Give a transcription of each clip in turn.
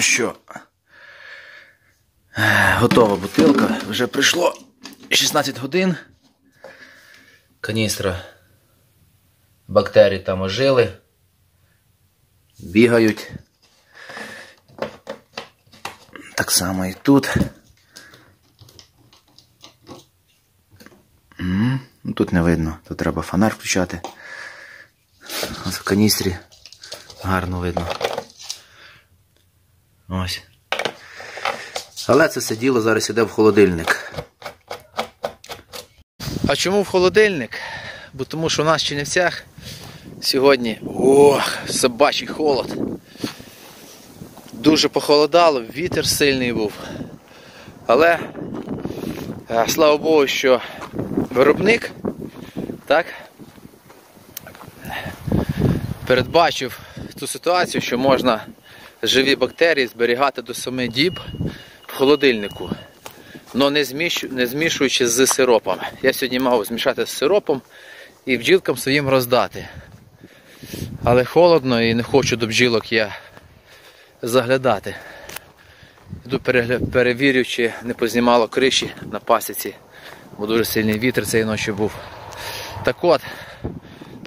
Що, готова бутилка. Вже прийшло 16 годин. Каністра. Бактерії там ожили. Бігають. Так само і тут. Ну, Тут не видно, тут треба фонар включати. В каністрі гарно видно. Ось. Але це все діло зараз іде в холодильник. А чому в холодильник? Бо тому що у нас в Чернівцях сьогодні ох, собачий холод. Дуже похолодало, вітер сильний був. Але е, слава Богу, що виробник так, передбачив ту ситуацію, що можна живі бактерії зберігати до 7 діб в холодильнику, але не, зміщу, не змішуючи з сиропом. Я сьогодні мав змішати з сиропом і бджілкам своїм роздати. Але холодно і не хочу до бджілок я заглядати. Йду перевірю, чи не познімало криші на пасіці, бо дуже сильний вітер цієї ночі був. Так от,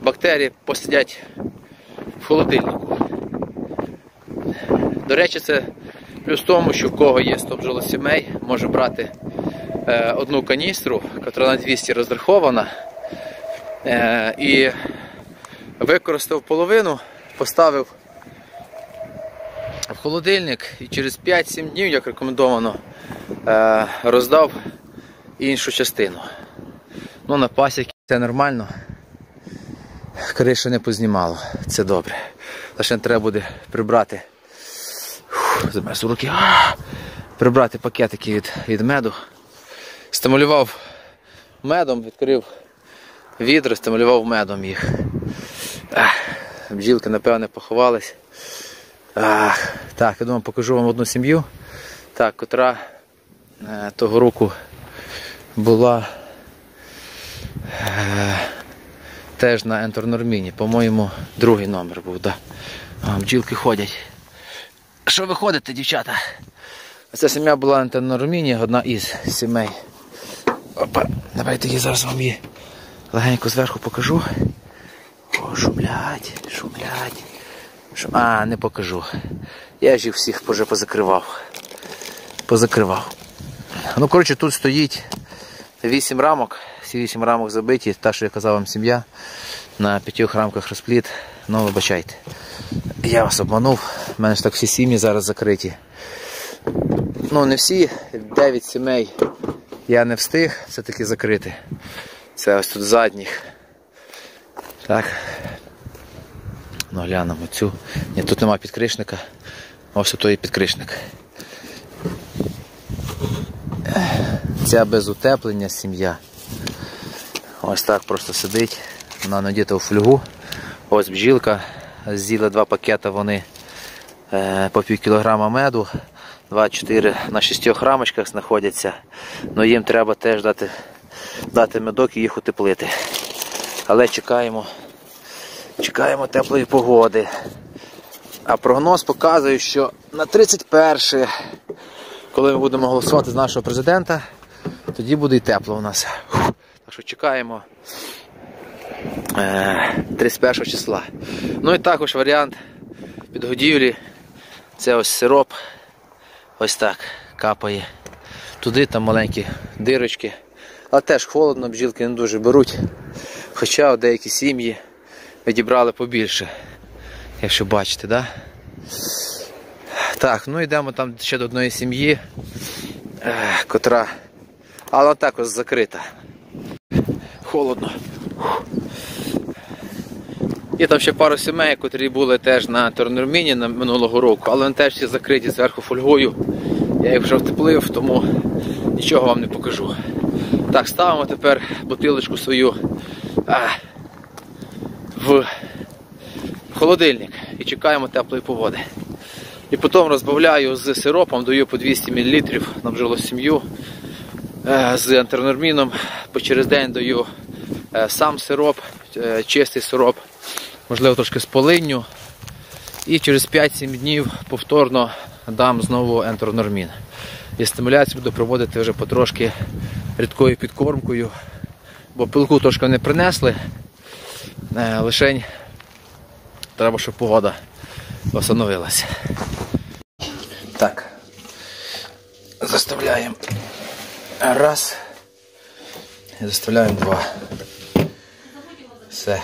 бактерії посидять в холодильнику. До речі, це плюс в тому, що в кого є стоп сімей, може брати е, одну каністру, яка на 200 розрахована, е, і використав половину, поставив в холодильник і через 5-7 днів, як рекомендовано, е, роздав іншу частину. Ну, на пасіки це нормально. Кришу не познімало, це добре. Лише треба буде прибрати. Замерз у руки. Прибрати пакетики від, від меду. Стимулював медом, відкрив відро, стимулював медом їх. Бджілки, напевне, поховались. Так, я думаю, покажу вам одну сім'ю, так, котра е, того року була е, теж на ентернорміні. По-моєму, другий номер був, да. Бджілки ходять. Що ви ходите, дівчата? Ця сім'я була на ентернорміні, одна із сімей. Опа, давайте я зараз вам її легенько зверху покажу. О, шумлять, шумлять. Шум... А, не покажу. Я ж їх всіх вже позакривав. Позакривав. Ну, коротше, тут стоїть 8 рамок. Всі 8 рамок забиті. Та, що я казав вам сім'я. На п'ятьох рамках розпліт. Ну, вибачайте. Я вас обманув. У мене ж так всі сім'ї зараз закриті. Ну, не всі, 9 сімей я не встиг все-таки закрити. Це ось тут задніх. Так. Ну, глянемо цю. Ні, тут нема підкришника. Ось тут і підкришник. Ця без утеплення сім'я. Ось так просто сидить. Вона надіта у фольгу. Ось бджілка. З'їли два пакети вони е, по пів кілограма меду. 2-4 на шістьох рамочках знаходяться. Ну їм треба теж дати, дати медок і їх утеплити. Але чекаємо, чекаємо теплої погоди. А прогноз показує, що на 31, коли ми будемо голосувати з нашого президента, тоді буде і тепло у нас. Так що чекаємо 31 числа. Ну і також варіант підгодівлі. Це ось сироп. Ось так капає. Туди там маленькі дирочки. Але теж холодно, бджілки не дуже беруть. Хоча деякі сім'ї відібрали побільше. Якщо бачите, да? так? ну йдемо там ще до одної сім'ї, е, котра, але також закрита. Холодно. Є там ще пару сімей, котрі були теж на Тернорміні минулого року, але вони теж всі закриті зверху фольгою. Я їх вже втеплив, тому нічого вам не покажу. Так, ставимо тепер бутилочку свою а, в холодильник і чекаємо теплої погоди. І потім розбавляю з сиропом, даю по 200 мл на бджолу сім'ю е, з антернорміном. Через день даю е, сам сироп, е, чистий сироп, можливо трошки з полинню. І через 5-7 днів повторно дам знову ентеронормін. І стимуляцію буду проводити вже потрошки рідкою підкормкою, бо пилку трошки не принесли. Е, Лишень треба, щоб погода остановилася. Так. Заставляємо раз. Заставляємо два. Все.